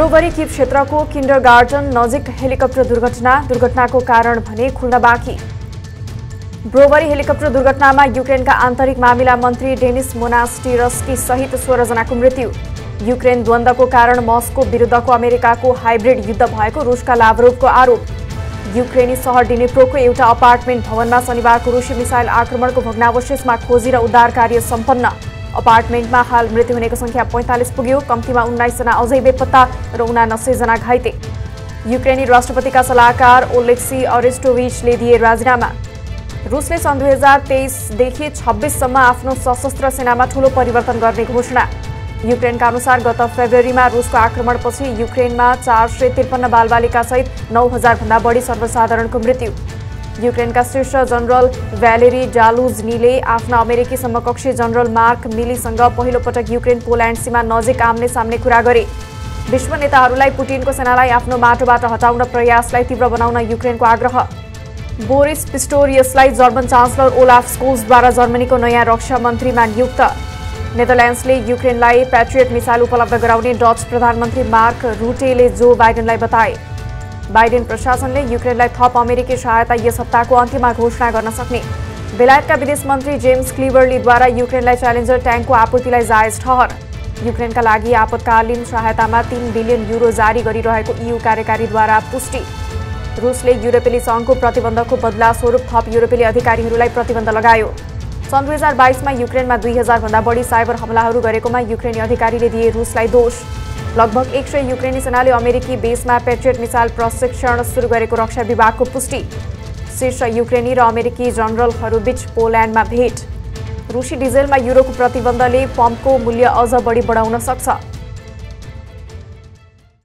ब्रोबरी किप क्षेत्रको kindergarten नजिक हेलिकप्टर दुर्घटना दुर्घटनाको कारण भने खुल्न बाँकी। ब्रोबरी हेलिकप्टर दुर्घटनामा युक्रेनका आन्तरिक मामिला मन्त्री डेनिस मोनास्टिरस्की सहित सोह्रजनाको मृत्यु। युक्रेन द्वन्द्वको कारण मस्को विरुद्धको अमेरिकाको हाइब्रिड युद्ध भएको रुसका लाभरोभको आरोप। युक्रेनी सहर डिनेप्रोको एउटा अपार्टमेन्ट भवनमा शनिबारको रुसी मिसाइल आक्रमणको भग्नावशेषमा खोजी र उद्धार कार्य सम्पन्न। अपार्टमेन्टमा हाल मृत्यु हुनेको सङ्ख्या पैँतालिस पुग्यो। कम्तीमा उन्नाइसजना अझै बेपत्ता र उनानब्बेजना घाइते। युक्रेनी राष्ट्रपतिका सल्लाहकार ओलेक्सी अरेस्टोभिचले दिए राजीनामा। रुसले सन् दुई हजार तेइसदेखि छब्बिससम्म आफ्नो सशस्त्र सेनामा ठूलो परिवर्तन गर्ने घोषणा। युक्रेनका अनुसार गत फेब्रुअरीमा रुसको आक्रमणपछि युक्रेनमा चार सय त्रिपन्न बालबालिकासहित नौ हजारभन्दा बढी सर्वसाधारणको मृत्यु। युक्रेनका शीर्ष जनरल भ्यालेरी जालुजनीले आफ्ना अमेरिकी समकक्षी जनरल मार्क मिलीसँग पहिलोपटक युक्रेन पोल्यान्ड सीमा नजिक आम्ने सामने कुरा गरे। विश्व नेताहरूलाई पुटिनको सेनालाई आफ्नो माटोबाट हटाउन प्रयासलाई तीव्र बनाउन युक्रेनको आग्रह। बोरिस पिस्टोरियसलाई जर्मन चान्सलर ओलाफ स्कोल्सद्वारा जर्मनीको नयाँ रक्षा मन्त्रीमा नियुक्त। नेदरल्यान्ड्सले युक्रेनलाई प्याट्रियट मिसाइल उपलब्ध गराउने डच प्रधानमन्त्री मार्क रुटेले जो बाइडेनलाई बताए। बाइडेन प्रशासनले युक्रेनलाई थप अमेरिकी सहायता यस हप्ताको अन्त्यमा घोषणा गर्न सक्ने। बेलायतका विदेश मन्त्री जेम्स क्लिबर्लीद्वारा युक्रेनलाई च्यालेन्जर ट्याङ्कको आपूर्तिलाई जायज ठहर। युक्रेनका लागि आपतकालीन सहायतामा तीन बिलियन युरो जारी गरिरहेको इयु कार्यकारीद्वारा पुष्टि। रुसले युरोपेली सङ्घको प्रतिबन्धको बदला स्वरूप थप युरोपेली अधिकारीहरूलाई प्रतिबन्ध लगायो। सन् दुई हजार बाइसमा युक्रेनमा दुई हजारभन्दा बढी साइबर हमलाहरू गरेकोमा युक्रेनी अधिकारीले दिए रुसलाई दोष। लगभग एक सय युक्रेनी सेनाले अमेरिकी बेसमा पेट्रियट मिसाइल प्रशिक्षण सुरु गरेको रक्षा विभागको पुष्टि। शीर्ष युक्रेनी र अमेरिकी जनरलहरूबीच पोल्यान्डमा भेट। रुसी डिजेलमा युरोको प्रतिबन्धले पम्पको मूल्य अझ बढी बढाउन सक्छ।